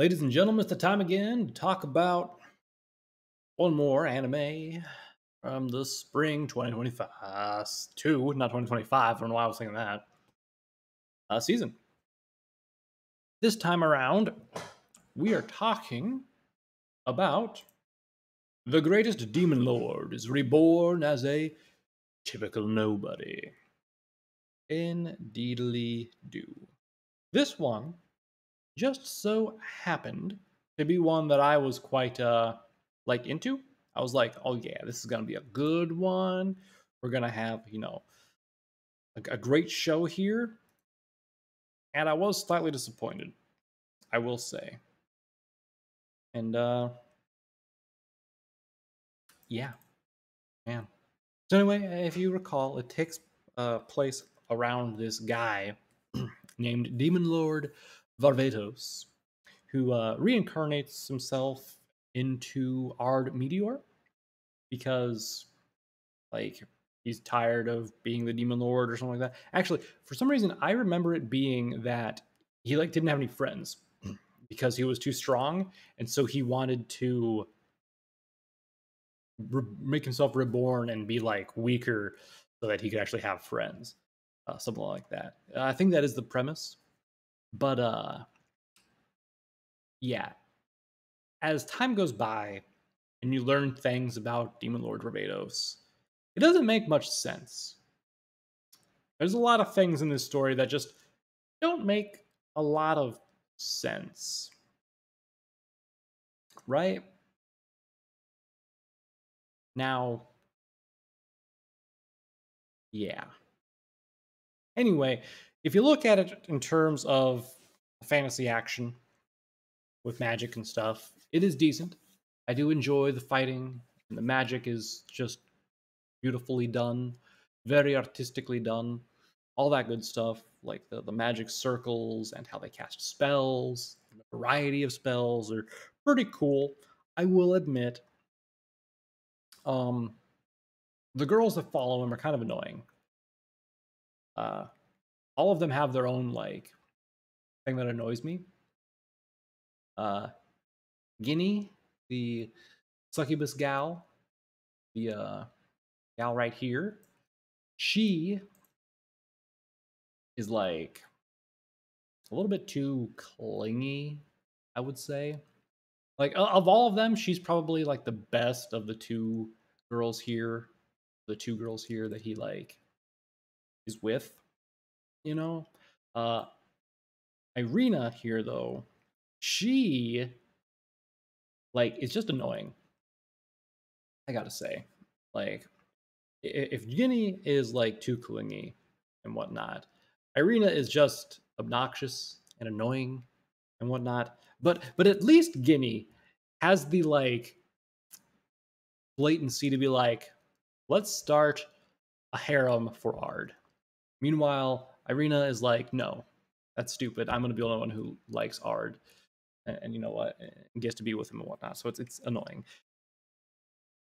Ladies and gentlemen, it's the time again to talk about one more anime from the spring 2025. Two, not 2025. I don't know why I was thinking that. Uh, season. This time around, we are talking about the greatest demon lord is reborn as a typical nobody. Indeedly do. This one just so happened to be one that I was quite uh like into. I was like, oh yeah, this is gonna be a good one. We're gonna have, you know, a, a great show here. And I was slightly disappointed, I will say. And uh yeah. Man. So anyway, if you recall, it takes uh, place around this guy named Demon Lord Varvatos, who uh, reincarnates himself into Ard Meteor because, like, he's tired of being the Demon Lord or something like that. Actually, for some reason, I remember it being that he like didn't have any friends because he was too strong, and so he wanted to re- make himself reborn and be like weaker so that he could actually have friends, uh, something like that. I think that is the premise but uh yeah. As time goes by and you learn things about demon lord Varvatos, it doesn't make much sense. There's a lot of things in this story that just don't make a lot of sense. Right? Now yeah. Anyway if you look at it in terms of fantasy action with magic and stuff, it is decent. I do enjoy the fighting, and the magic is just beautifully done, very artistically done, all that good stuff, like the, the magic circles and how they cast spells, the variety of spells are pretty cool. I will admit, um, the girls that follow him are kind of annoying. Uh, all of them have their own like thing that annoys me. Uh, Ginny, the succubus gal, the uh, gal right here, she is like a little bit too clingy, I would say. Like of all of them, she's probably like the best of the two girls here, the two girls here that he like is with you know? Uh irina here though she like it's just annoying. I gotta say like if Ginny is like too clingy and whatnot irina is just obnoxious and annoying and whatnot but but at least Ginny has the like blatancy to be like let's start a harem for ard. Meanwhile Irina is like, no, that's stupid. I'm going to be the only one who likes Ard, and, and you know what, and gets to be with him and whatnot. So it's it's annoying.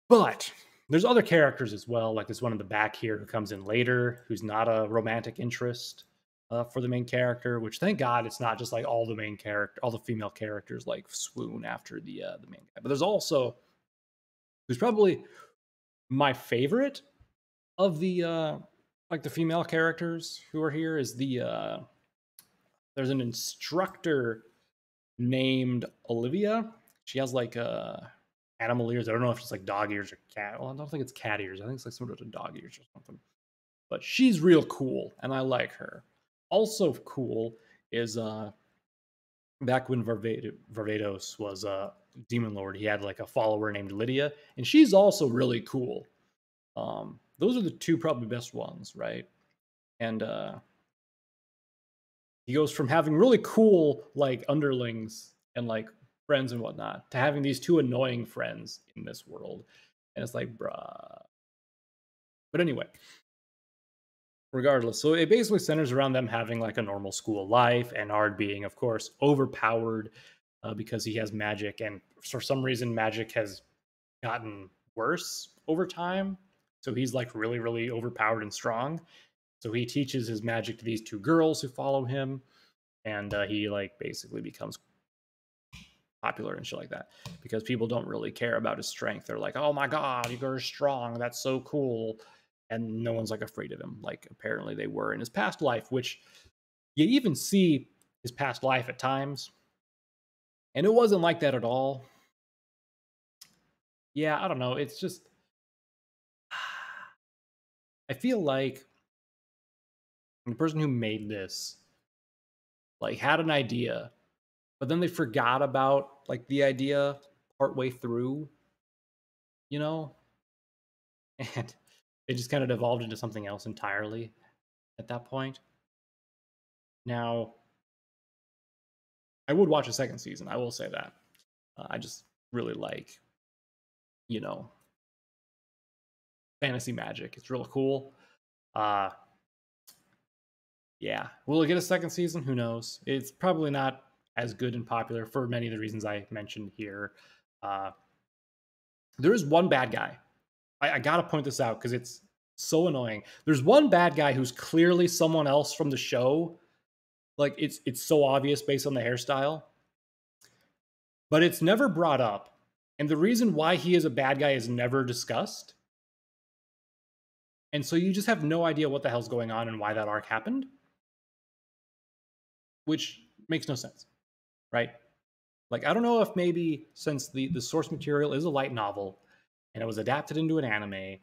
But there's other characters as well, like this one in the back here who comes in later, who's not a romantic interest uh, for the main character. Which thank God it's not just like all the main character, all the female characters like swoon after the uh, the main guy. But there's also who's probably my favorite of the uh, like the female characters who are here is the uh there's an instructor named Olivia. She has like uh animal ears. I don't know if it's like dog ears or cat. Well, I don't think it's cat ears. I think it's like some sort of dog ears or something. But she's real cool, and I like her. Also cool is uh back when Varvatos was a uh, demon lord, he had like a follower named Lydia, and she's also really cool. Um, those are the two probably best ones, right? And uh he goes from having really cool like underlings and like friends and whatnot to having these two annoying friends in this world. And it's like, bruh. But anyway, regardless, so it basically centers around them having like a normal school life and Ard being, of course, overpowered uh, because he has magic. And for some reason, magic has gotten worse over time. So he's like really, really overpowered and strong. So he teaches his magic to these two girls who follow him, and uh, he like basically becomes popular and shit like that because people don't really care about his strength. They're like, "Oh my god, you're strong. That's so cool." And no one's like afraid of him like apparently they were in his past life, which you even see his past life at times. And it wasn't like that at all. Yeah, I don't know. It's just I feel like the person who made this like had an idea but then they forgot about like the idea partway through you know? And it just kind of devolved into something else entirely at that point. Now i would watch a second season i will say that. Uh, i just really like you know fantasy magic it's real cool uh yeah, will it get a second season? Who knows? It's probably not as good and popular for many of the reasons I mentioned here. Uh, there is one bad guy. I, I got to point this out because it's so annoying. There's one bad guy who's clearly someone else from the show. Like it's it's so obvious based on the hairstyle, but it's never brought up. And the reason why he is a bad guy is never discussed. And so you just have no idea what the hell's going on and why that arc happened which makes no sense, right? Like I don't know if maybe since the the source material is a light novel and it was adapted into an anime,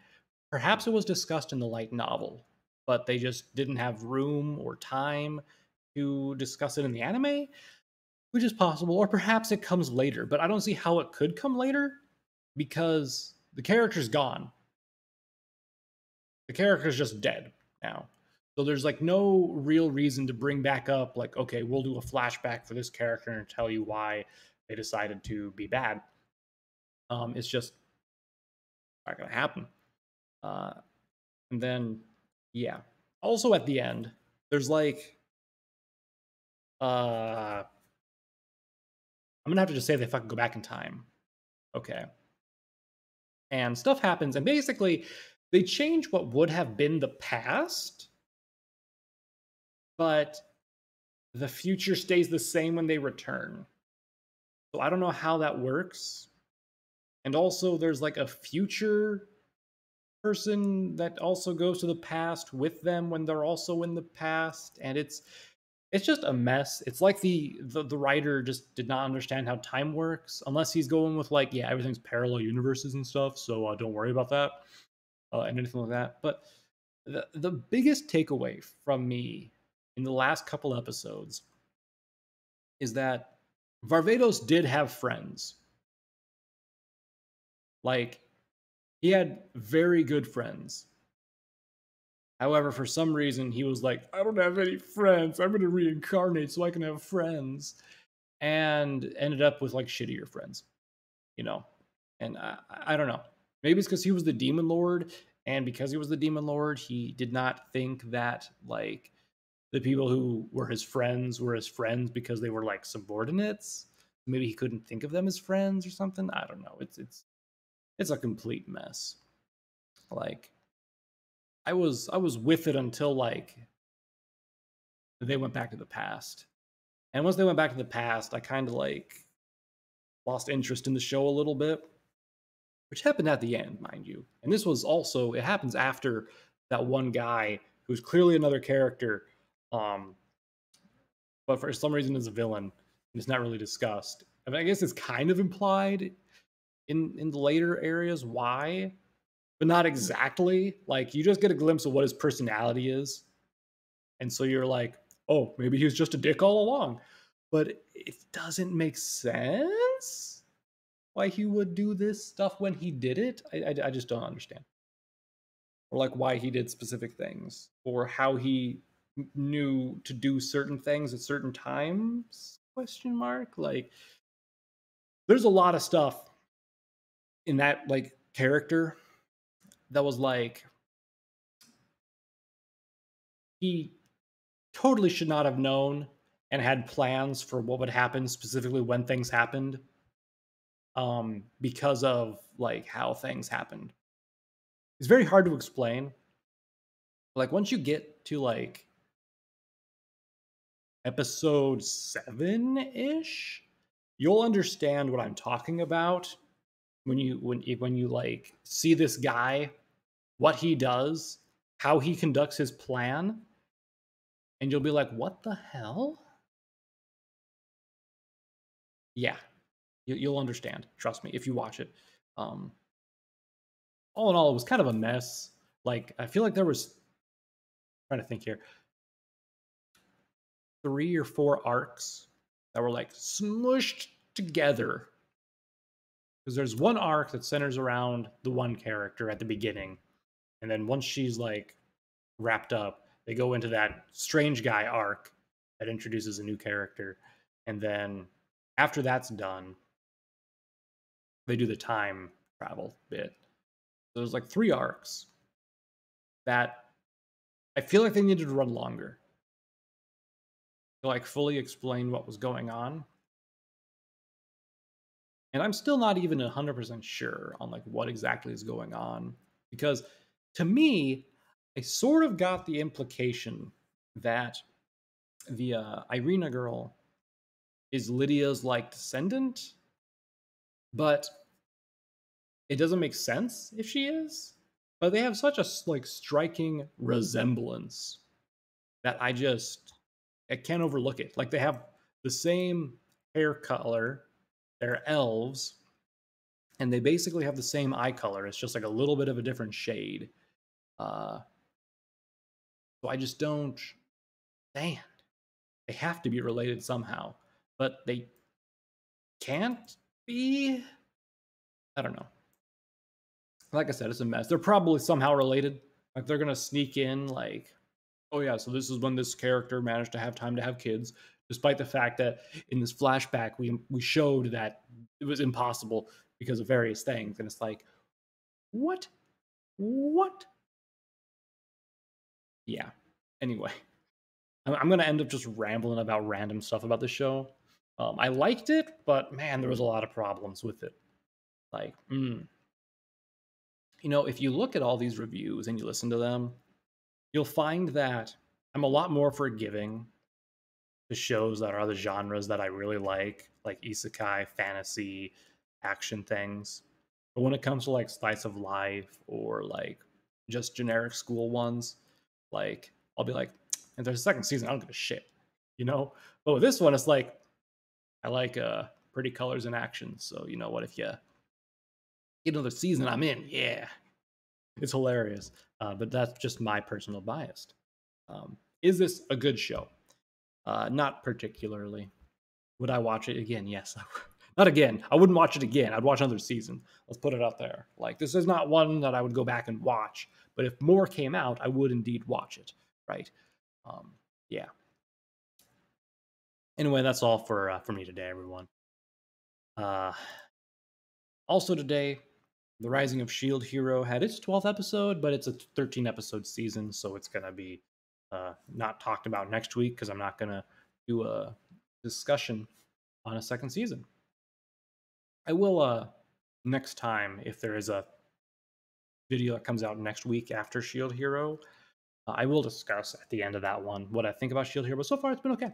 perhaps it was discussed in the light novel, but they just didn't have room or time to discuss it in the anime, which is possible, or perhaps it comes later, but I don't see how it could come later because the character's gone. The character's just dead now. So there's like no real reason to bring back up, like, okay, we'll do a flashback for this character and tell you why they decided to be bad. Um, it's just not going to happen. Uh, and then, yeah. Also at the end, there's like, uh, I'm gonna have to just say they fucking go back in time. Okay. And stuff happens, and basically, they change what would have been the past but the future stays the same when they return. So I don't know how that works. And also, there's like a future person that also goes to the past with them when they're also in the past, and it's it's just a mess. It's like the, the the, writer just did not understand how time works, unless he's going with like, yeah, everything's parallel universes and stuff. So uh, don't worry about that uh, and anything like that. But the the biggest takeaway from me in the last couple episodes is that Varvatos did have friends. Like, he had very good friends. However, for some reason, he was like, I don't have any friends. I'm going to reincarnate so I can have friends. And ended up with like shittier friends, you know? And I, I don't know. Maybe it's because he was the demon lord. And because he was the demon lord, he did not think that like the people who were his friends were his friends because they were like subordinates. Maybe he couldn't think of them as friends or something. I don't know. It's it's it's a complete mess. Like I was I was with it until like they went back to the past. And once they went back to the past, I kind of like lost interest in the show a little bit, which happened at the end, mind you. And this was also it happens after that one guy who's clearly another character um, but for some reason is a villain. and It's not really discussed. I, mean, I guess it's kind of implied in in the later areas why, but not exactly. Like you just get a glimpse of what his personality is, and so you're like, oh, maybe he was just a dick all along. But it doesn't make sense why he would do this stuff when he did it. I, I, I just don't understand, or like why he did specific things, or how he knew to do certain things at certain times? Question mark? Like there's a lot of stuff in that like character that was like he totally should not have known and had plans for what would happen specifically when things happened um because of like how things happened. It's very hard to explain. Like once you get to like episode seven ish, you'll understand what I'm talking about when you when when you like see this guy, what he does, how he conducts his plan, and you'll be like, "What the hell?" Yeah, you, will understand. Trust me if you watch it. Um, all in all, it was kind of a mess. Like I feel like there was I'm trying to think here three or four arcs that were like smushed together. Because there's one arc that centers around the one character at the beginning. And then once she's like wrapped up, they go into that strange guy arc that introduces a new character. And then after that's done, they do the time travel bit. So there's like three arcs that I feel like they needed to run longer to like fully explain what was going on. And I'm still not even 100% sure on like what exactly is going on because to me, I sort of got the implication that the uh, Irina girl is Lydia's like descendant, but it doesn't make sense if she is. But they have such a like striking resemblance that I just I can't overlook it. Like they have the same hair color, they're elves, and they basically have the same eye color. It's just like a little bit of a different shade. Uh, so I just don't stand. They have to be related somehow, but they can't be. I don't know. Like I said, it's a mess. They're probably somehow related. Like they're gonna sneak in like oh yeah, so this is when this character managed to have time to have kids, despite the fact that in this flashback we we showed that it was impossible because of various things, and it's like, what, what? Yeah. Anyway, I'm, I'm gonna end up just rambling about random stuff about the show. Um, I liked it, but man, there was a lot of problems with it. Like, mm. you know, if you look at all these reviews and you listen to them, you'll find that I'm a lot more forgiving to shows that are the genres that I really like, like isekai, fantasy, action things. But when it comes to like slice of life or like just generic school ones, like I'll be like, and there's a second season, I don't give a shit, you know? But with this one, it's like I like uh pretty colors and action. So you know what if you get another season, I'm in. Yeah. It's hilarious. Uh, but that's just my personal bias. Um, is this a good show? Uh, not particularly. Would I watch it again? Yes. not again. I wouldn't watch it again. I'd watch another season. Let's put it out there. Like this is not one that I would go back and watch. But if more came out, I would indeed watch it. Right? Um, yeah. Anyway, that's all for uh, for me today, everyone. Uh, also today, the Rising of Shield Hero had its 12th episode, but it's a 13 episode season, so it's to be uh, not talked about next week because I'm not to do a discussion on a second season. I will uh, next time if there is a video that comes out next week after Shield Hero. Uh, I will discuss at the end of that one what I think about Shield Hero, but so far it's been okay.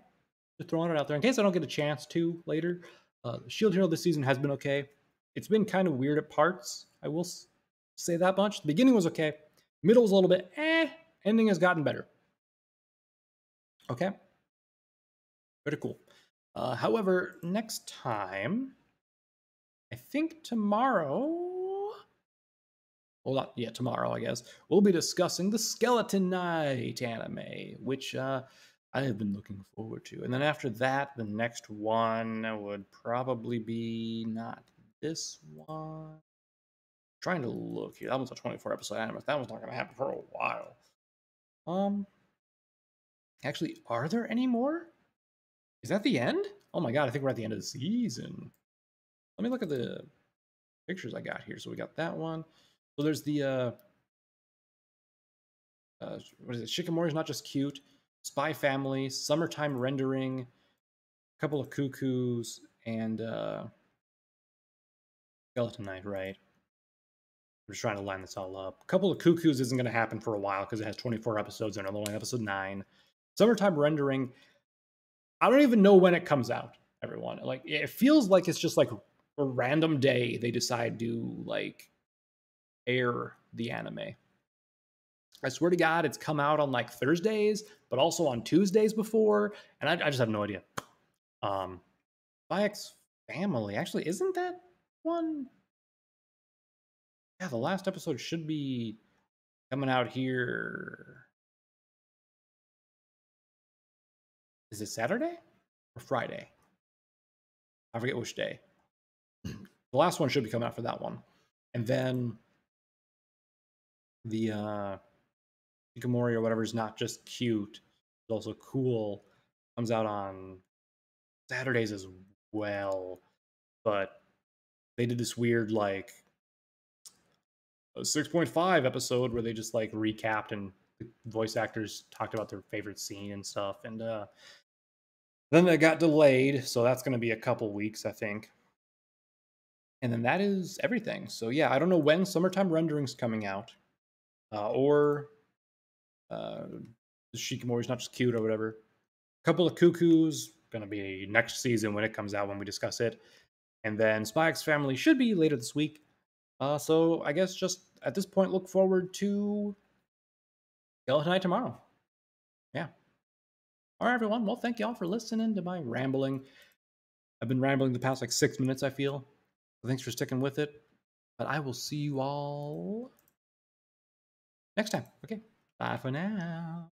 Just throwing it out there in case I don't get a chance to later. Uh, Shield Hero this season has been okay. It's been kind of weird at parts. I will say that much. The beginning was okay. Middle was a little bit eh. Ending has gotten better. Okay. Pretty cool. Uh, however, next time, I think tomorrow. Well, not yeah, tomorrow, I guess, we'll be discussing the Skeleton Knight anime, which uh, I have been looking forward to. And then after that, the next one would probably be not this one trying to look here. That was a 24 episode anime. That was not going to happen for a while. Um, actually, are there any more? Is that the end? Oh my god, I think we're at the end of the season. Let me look at the pictures I got here. So we got that one. So there's the uh, uh what is it? Shikimori's not just cute. Spy Family, Summertime Rendering, a couple of cuckoos, and uh Skeleton Knight, right? I'm just trying to line this all up. A couple of cuckoos isn't going to happen for a while because it has 24 episodes and only episode nine. Summertime rendering. I don't even know when it comes out. everyone. Like it feels like it's just like a random day they decide to like air the anime. I swear to God, it's come out on like Thursdays, but also on Tuesdays before, and I, I just have no idea. Um, X Family actually isn't that one? Yeah, the last episode should be coming out here. Is it Saturday or Friday? I forget which day. The last one should be coming out for that one. And then the uh Shikimori or whatever is not just cute, it's also cool. Comes out on Saturdays as well. But they did this weird like 6.5 episode where they just like recapped and the voice actors talked about their favorite scene and stuff. And uh then it got delayed, so that's gonna be a couple weeks, I think. And then that is everything. So yeah, I don't know when summertime rendering's coming out. Uh, or uh Shikimori's not just cute or whatever. A couple of cuckoos gonna be next season when it comes out when we discuss it. And then Spy X Family should be later this week. Uh, so I guess just at this point, look forward to Skeleton Knight tomorrow. Yeah. All right, everyone. Well, thank you all for listening to my rambling. I've been rambling the past like six minutes, I feel. Thanks for sticking with it. But I will see you all next time. Okay. Bye for now.